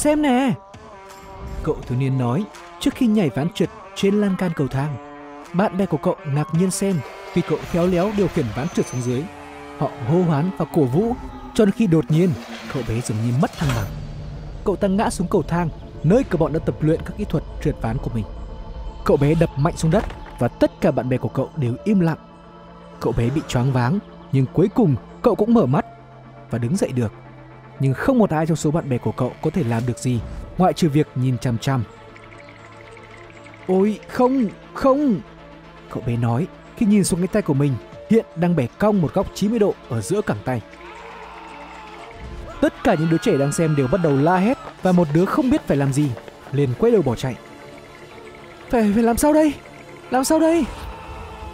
xem nè. Cậu thiếu niên nói, trước khi nhảy ván trượt trên lan can cầu thang. Bạn bè của cậu ngạc nhiên xem vì cậu khéo léo điều khiển ván trượt xuống dưới. Họ hô hoán và cổ vũ, cho đến khi đột nhiên cậu bé dường như mất thăng bằng. Cậu ta ngã xuống cầu thang, nơi cả bọn đã tập luyện các kỹ thuật trượt ván của mình. Cậu bé đập mạnh xuống đất và tất cả bạn bè của cậu đều im lặng. Cậu bé bị choáng váng, nhưng cuối cùng cậu cũng mở mắt và đứng dậy được. Nhưng không một ai trong số bạn bè của cậu có thể làm được gì ngoại trừ việc nhìn chằm chằm. Ôi không, không, cậu bé nói khi nhìn xuống cái tay của mình hiện đang bẻ cong một góc 90 độ ở giữa cẳng tay. Tất cả những đứa trẻ đang xem đều bắt đầu la hét và một đứa không biết phải làm gì liền quay đầu bỏ chạy. Phải phải làm sao đây? Làm sao đây?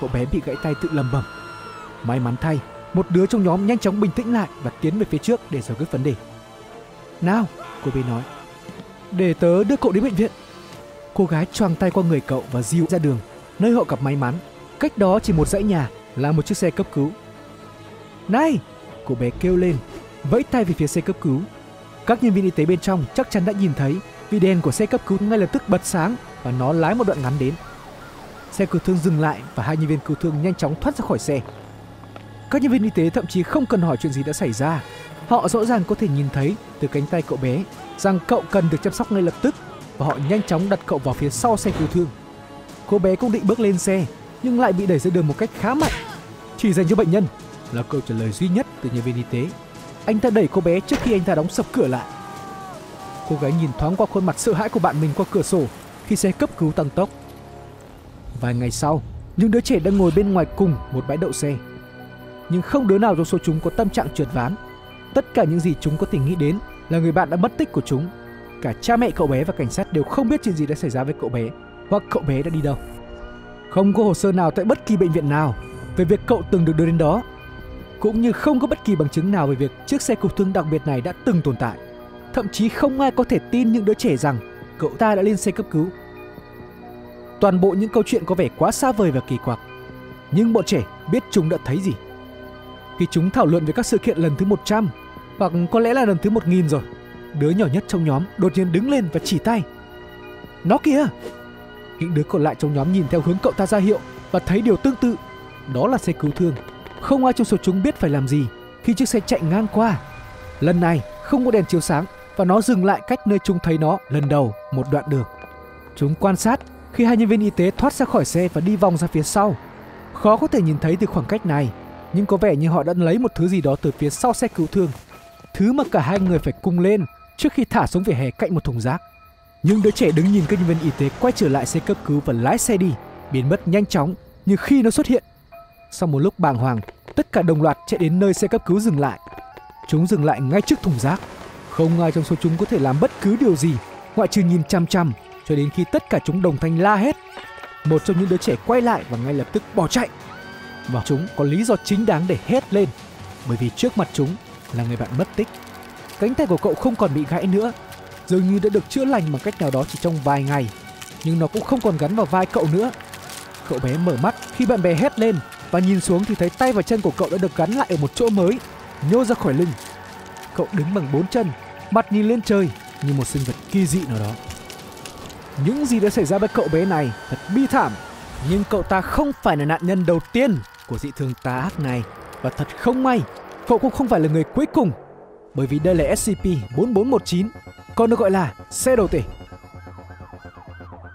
Cậu bé bị gãy tay tự lầm bầm. May mắn thay, một đứa trong nhóm nhanh chóng bình tĩnh lại và tiến về phía trước để giải quyết vấn đề. Nào, cô bé nói. Để tớ đưa cậu đến bệnh viện. Cô gái choàng tay qua người cậu và dìu ra đường, nơi họ gặp may mắn. Cách đó chỉ một dãy nhà là một chiếc xe cấp cứu. Này! Cô bé kêu lên, vẫy tay về phía xe cấp cứu. Các nhân viên y tế bên trong chắc chắn đã nhìn thấy vì đèn của xe cấp cứu ngay lập tức bật sáng và nó lái một đoạn ngắn đến. Xe cứu thương dừng lại và hai nhân viên cứu thương nhanh chóng thoát ra khỏi xe. Các nhân viên y tế thậm chí không cần hỏi chuyện gì đã xảy ra. Họ rõ ràng có thể nhìn thấy từ cánh tay cậu bé rằng cậu cần được chăm sóc ngay lập tức và họ nhanh chóng đặt cậu vào phía sau xe cứu thương. Cô bé cũng định bước lên xe nhưng lại bị đẩy ra đường một cách khá mạnh. Chỉ dành cho bệnh nhân là câu trả lời duy nhất từ nhân viên y tế. Anh ta đẩy cô bé trước khi anh ta đóng sập cửa lại. Cô gái nhìn thoáng qua khuôn mặt sợ hãi của bạn mình qua cửa sổ khi xe cấp cứu tăng tốc. Vài ngày sau, những đứa trẻ đang ngồi bên ngoài cùng một bãi đậu xe. Nhưng không đứa nào trong số chúng có tâm trạng trượt ván. Tất cả những gì chúng có thể nghĩ đến là người bạn đã mất tích của chúng. Cả cha mẹ cậu bé và cảnh sát đều không biết chuyện gì đã xảy ra với cậu bé, hoặc cậu bé đã đi đâu. Không có hồ sơ nào tại bất kỳ bệnh viện nào về việc cậu từng được đưa đến đó. Cũng như không có bất kỳ bằng chứng nào về việc chiếc xe cứu thương đặc biệt này đã từng tồn tại. Thậm chí không ai có thể tin những đứa trẻ rằng cậu ta đã lên xe cấp cứu. Toàn bộ những câu chuyện có vẻ quá xa vời và kỳ quặc. Nhưng bọn trẻ biết chúng đã thấy gì. Khi chúng thảo luận về các sự kiện lần thứ 100 hoặc có lẽ là lần thứ 1000 rồi. Đứa nhỏ nhất trong nhóm đột nhiên đứng lên và chỉ tay. Nó kìa! Những đứa còn lại trong nhóm nhìn theo hướng cậu ta ra hiệu và thấy điều tương tự. Đó là xe cứu thương. Không ai trong số chúng biết phải làm gì khi chiếc xe chạy ngang qua. Lần này không có đèn chiếu sáng và nó dừng lại cách nơi chúng thấy nó lần đầu một đoạn đường. Chúng quan sát khi hai nhân viên y tế thoát ra khỏi xe và đi vòng ra phía sau. Khó có thể nhìn thấy từ khoảng cách này, nhưng có vẻ như họ đã lấy một thứ gì đó từ phía sau xe cứu thương. Thứ mà cả hai người phải cùng lên trước khi thả xuống vỉa hè cạnh một thùng rác. Những đứa trẻ đứng nhìn các nhân viên y tế quay trở lại xe cấp cứu và lái xe đi, biến mất nhanh chóng như khi nó xuất hiện. Sau một lúc bàng hoàng, tất cả đồng loạt chạy đến nơi xe cấp cứu dừng lại. Chúng dừng lại ngay trước thùng rác. Không ai trong số chúng có thể làm bất cứ điều gì ngoại trừ nhìn chăm chăm cho đến khi tất cả chúng đồng thanh la hết. Một trong những đứa trẻ quay lại và ngay lập tức bỏ chạy. Và chúng có lý do chính đáng để hét lên. Bởi vì trước mặt chúng là người bạn mất tích. Cánh tay của cậu không còn bị gãy nữa. Dường như đã được chữa lành bằng cách nào đó chỉ trong vài ngày. Nhưng nó cũng không còn gắn vào vai cậu nữa. Cậu bé mở mắt khi bạn bè hét lên và nhìn xuống thì thấy tay và chân của cậu đã được gắn lại ở một chỗ mới, nhô ra khỏi lưng. Cậu đứng bằng bốn chân, mặt nhìn lên trời như một sinh vật kỳ dị nào đó. Những gì đã xảy ra với cậu bé này thật bi thảm. Nhưng cậu ta không phải là nạn nhân đầu tiên của dị thường tà ác này và thật không may cậu cũng không phải là người cuối cùng bởi vì đây là SCP-4419, còn được gọi là xe đầu tể.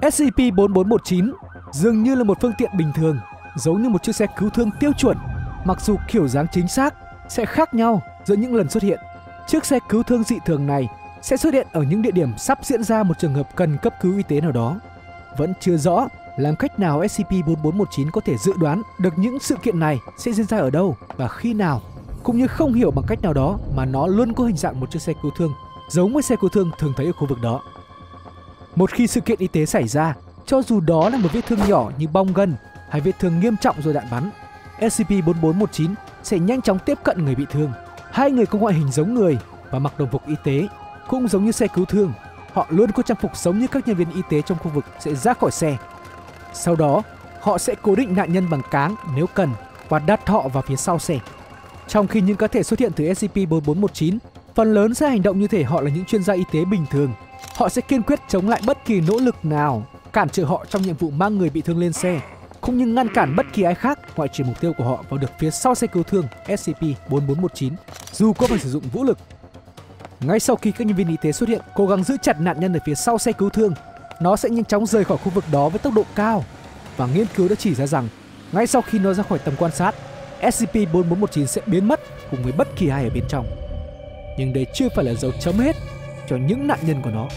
SCP-4419 dường như là một phương tiện bình thường, giống như một chiếc xe cứu thương tiêu chuẩn, mặc dù kiểu dáng chính xác sẽ khác nhau giữa những lần xuất hiện. Chiếc xe cứu thương dị thường này sẽ xuất hiện ở những địa điểm sắp diễn ra một trường hợp cần cấp cứu y tế nào đó. Vẫn chưa rõ làm cách nào SCP-4419 có thể dự đoán được những sự kiện này sẽ diễn ra ở đâu và khi nào cũng như không hiểu bằng cách nào đó mà nó luôn có hình dạng một chiếc xe cứu thương, giống với xe cứu thương thường thấy ở khu vực đó. Một khi sự kiện y tế xảy ra, cho dù đó là một vết thương nhỏ như bong gân hay vết thương nghiêm trọng do đạn bắn, SCP-4419 sẽ nhanh chóng tiếp cận người bị thương. Hai người có ngoại hình giống người và mặc đồng phục y tế, cũng giống như xe cứu thương. Họ luôn có trang phục giống như các nhân viên y tế trong khu vực sẽ ra khỏi xe. Sau đó, họ sẽ cố định nạn nhân bằng cáng nếu cần và đặt họ vào phía sau xe. Trong khi những cá thể xuất hiện từ SCP-4419 Phần lớn sẽ hành động như thể họ là những chuyên gia y tế bình thường. Họ sẽ kiên quyết chống lại bất kỳ nỗ lực nào cản trở họ trong nhiệm vụ mang người bị thương lên xe, cũng như ngăn cản bất kỳ ai khác ngoại trừ mục tiêu của họ vào được phía sau xe cứu thương SCP-4419, dù có phải sử dụng vũ lực. Ngay sau khi các nhân viên y tế xuất hiện, cố gắng giữ chặt nạn nhân ở phía sau xe cứu thương, nó sẽ nhanh chóng rời khỏi khu vực đó với tốc độ cao. Và nghiên cứu đã chỉ ra rằng, ngay sau khi nó ra khỏi tầm quan sát, SCP-4419 sẽ biến mất cùng với bất kỳ ai ở bên trong. Nhưng đây chưa phải là dấu chấm hết cho những nạn nhân của nó.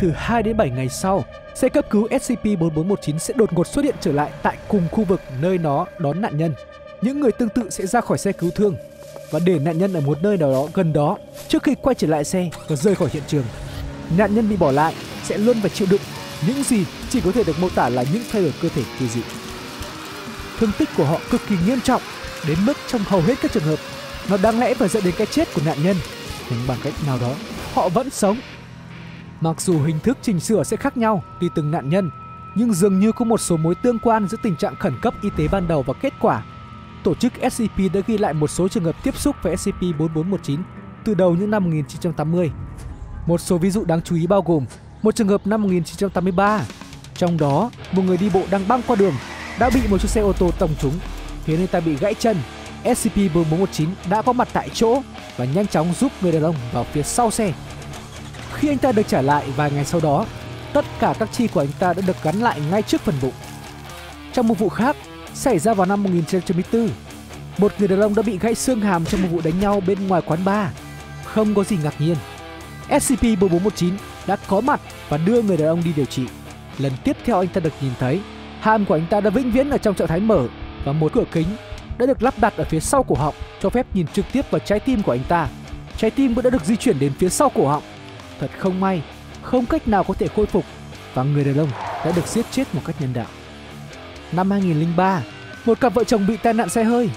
Từ 2 đến 7 ngày sau, xe cấp cứu SCP-4419 sẽ đột ngột xuất hiện trở lại tại cùng khu vực nơi nó đón nạn nhân. Những người tương tự sẽ ra khỏi xe cứu thương và để nạn nhân ở một nơi nào đó gần đó trước khi quay trở lại xe và rời khỏi hiện trường. Nạn nhân bị bỏ lại sẽ luôn phải chịu đựng những gì chỉ có thể được mô tả là những thay đổi cơ thể kỳ dị. Thương tích của họ cực kỳ nghiêm trọng, đến mức trong hầu hết các trường hợp, nó đáng lẽ phải dẫn đến cái chết của nạn nhân nhưng bằng cách nào đó, họ vẫn sống mặc dù hình thức chỉnh sửa sẽ khác nhau tùy từng nạn nhân, nhưng dường như có một số mối tương quan giữa tình trạng khẩn cấp y tế ban đầu và kết quả tổ chức SCP đã ghi lại một số trường hợp tiếp xúc với SCP-4419 từ đầu những năm 1980. Một số ví dụ đáng chú ý bao gồm một trường hợp năm 1983, trong đó một người đi bộ đang băng qua đường đã bị một chiếc xe ô tô tông trúng, khiến anh ta bị gãy chân SCP-4419 đã có mặt tại chỗ và nhanh chóng giúp người đàn ông vào phía sau xe. Khi anh ta được trả lại vài ngày sau đó, tất cả các chi của anh ta đã được gắn lại ngay trước phần bụng. Trong một vụ khác, xảy ra vào năm 1994, một người đàn ông đã bị gãy xương hàm trong một vụ đánh nhau bên ngoài quán bar. Không có gì ngạc nhiên. SCP-4419 đã có mặt và đưa người đàn ông đi điều trị. Lần tiếp theo anh ta được nhìn thấy, hàm của anh ta đã vĩnh viễn ở trong trạng thái mở và một cửa kính đã được lắp đặt ở phía sau cổ họng cho phép nhìn trực tiếp vào trái tim của anh ta. Trái tim cũng đã được di chuyển đến phía sau cổ họng. Thật không may, không cách nào có thể khôi phục và người đàn ông đã được giết chết một cách nhân đạo. Năm 2003, một cặp vợ chồng bị tai nạn xe hơi,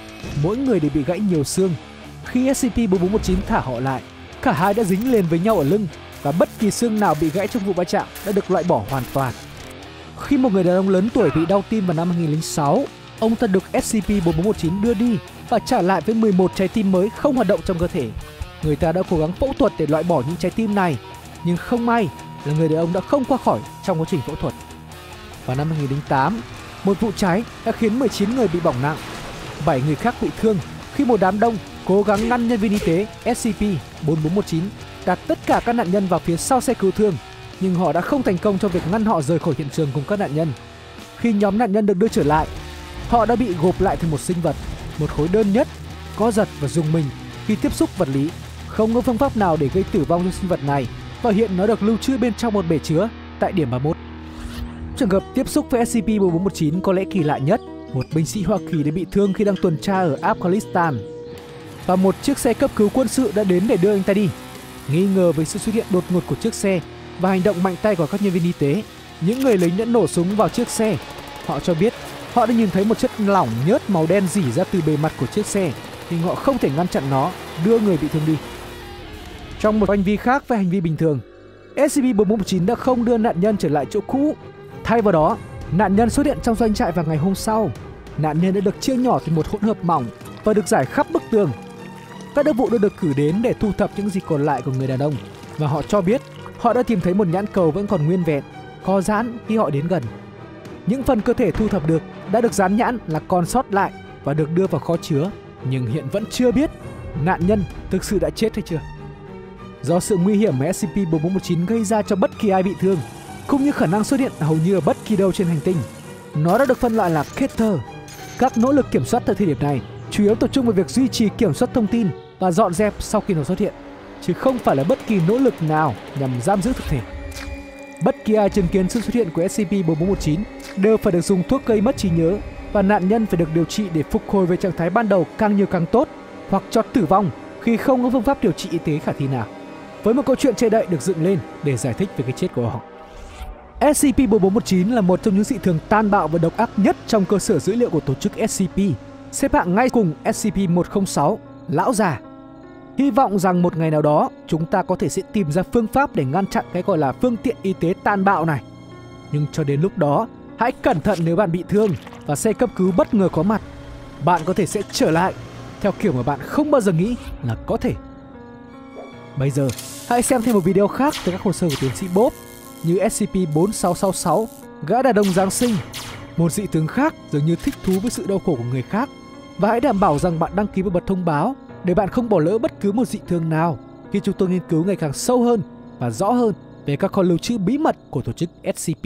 mỗi người đều bị gãy nhiều xương. Khi SCP-4419 thả họ lại, cả hai đã dính liền với nhau ở lưng và bất kỳ xương nào bị gãy trong vụ va chạm đã được loại bỏ hoàn toàn. Khi một người đàn ông lớn tuổi bị đau tim vào năm 2006, ông ta được SCP-4419 đưa đi và trả lại với 11 trái tim mới không hoạt động trong cơ thể. Người ta đã cố gắng phẫu thuật để loại bỏ những trái tim này, nhưng không may là người đàn ông đã không qua khỏi trong quá trình phẫu thuật. Vào năm 2008, một vụ cháy đã khiến 19 người bị bỏng nặng, 7 người khác bị thương khi một đám đông cố gắng ngăn nhân viên y tế SCP-4419 đặt tất cả các nạn nhân vào phía sau xe cứu thương, nhưng họ đã không thành công trong việc ngăn họ rời khỏi hiện trường cùng các nạn nhân. Khi nhóm nạn nhân được đưa trở lại, Họ đã bị gộp lại thành một sinh vật, một khối đơn nhất, co giật và dùng mình khi tiếp xúc vật lý. Không có phương pháp nào để gây tử vong cho sinh vật này và hiện nó được lưu trữ bên trong một bể chứa tại điểm 31. Trường hợp tiếp xúc với SCP-4419 có lẽ kỳ lạ nhất. Một binh sĩ Hoa Kỳ đã bị thương khi đang tuần tra ở Afghanistan và một chiếc xe cấp cứu quân sự đã đến để đưa anh ta đi. Nghi ngờ với sự xuất hiện đột ngột của chiếc xe và hành động mạnh tay của các nhân viên y tế, những người lính đã nổ súng vào chiếc xe. Họ cho biết Họ đã nhìn thấy một chất lỏng nhớt màu đen dỉ ra từ bề mặt của chiếc xe, nhưng họ không thể ngăn chặn nó, đưa người bị thương đi. Trong một hành vi khác với hành vi bình thường, SCP-4419 đã không đưa nạn nhân trở lại chỗ cũ. Thay vào đó, nạn nhân xuất hiện trong doanh trại vào ngày hôm sau. Nạn nhân đã được chia nhỏ thành một hỗn hợp mỏng và được giải khắp bức tường. Các đơn vụ đã được cử đến để thu thập những gì còn lại của người đàn ông và họ cho biết họ đã tìm thấy một nhãn cầu vẫn còn nguyên vẹn, co giãn khi họ đến gần. Những phần cơ thể thu thập được đã được dán nhãn là còn sót lại và được đưa vào kho chứa, nhưng hiện vẫn chưa biết nạn nhân thực sự đã chết hay chưa. Do sự nguy hiểm mà SCP-4419 gây ra cho bất kỳ ai bị thương, cũng như khả năng xuất hiện hầu như ở bất kỳ đâu trên hành tinh, nó đã được phân loại là Keter. Các nỗ lực kiểm soát tại thời điểm này chủ yếu tập trung vào việc duy trì kiểm soát thông tin và dọn dẹp sau khi nó xuất hiện, chứ không phải là bất kỳ nỗ lực nào nhằm giam giữ thực thể. Bất kỳ ai chứng kiến sự xuất hiện của SCP-4419 đều phải được dùng thuốc gây mất trí nhớ và nạn nhân phải được điều trị để phục hồi về trạng thái ban đầu càng nhiều càng tốt hoặc cho tử vong khi không có phương pháp điều trị y tế khả thi nào. Với một câu chuyện che đậy được dựng lên để giải thích về cái chết của họ. SCP-4419 là một trong những dị thường tan bạo và độc ác nhất trong cơ sở dữ liệu của tổ chức SCP, xếp hạng ngay cùng SCP-106, lão già Hy vọng rằng một ngày nào đó chúng ta có thể sẽ tìm ra phương pháp để ngăn chặn cái gọi là phương tiện y tế tàn bạo này. Nhưng cho đến lúc đó, hãy cẩn thận nếu bạn bị thương và xe cấp cứu bất ngờ có mặt. Bạn có thể sẽ trở lại theo kiểu mà bạn không bao giờ nghĩ là có thể. Bây giờ, hãy xem thêm một video khác về các hồ sơ của tiến sĩ Bob như SCP-4666, gã đàn ông Giáng sinh, một dị tướng khác dường như thích thú với sự đau khổ của người khác. Và hãy đảm bảo rằng bạn đăng ký và bật thông báo để bạn không bỏ lỡ bất cứ một dị thường nào khi chúng tôi nghiên cứu ngày càng sâu hơn và rõ hơn về các kho lưu trữ bí mật của tổ chức SCP.